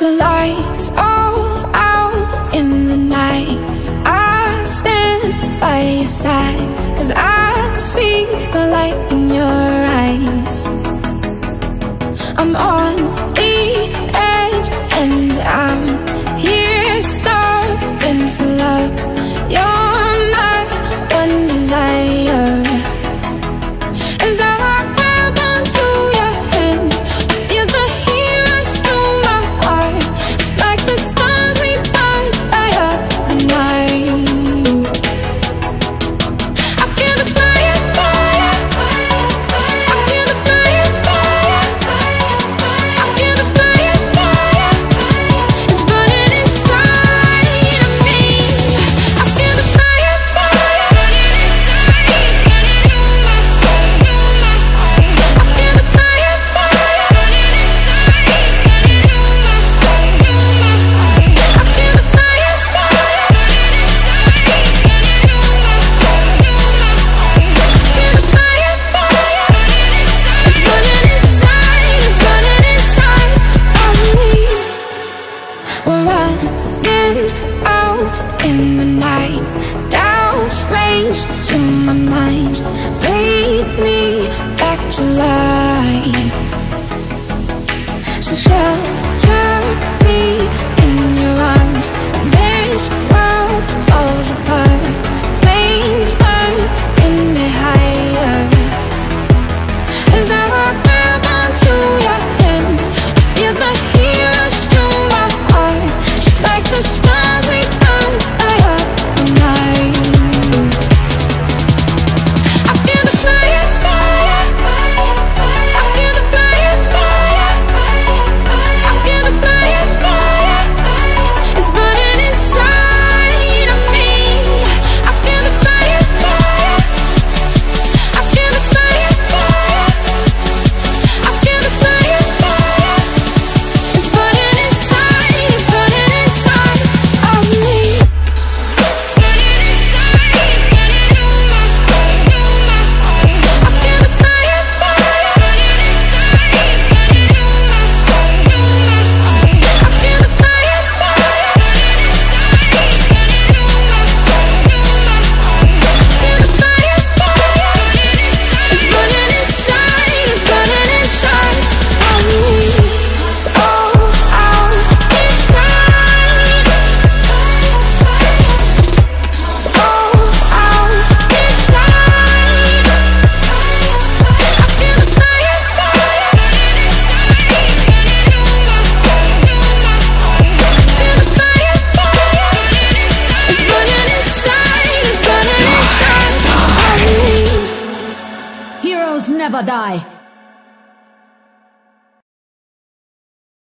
the lights. Out in the night. Doubts race through my mind. Bring me back to life. So shall never die!